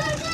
go, go!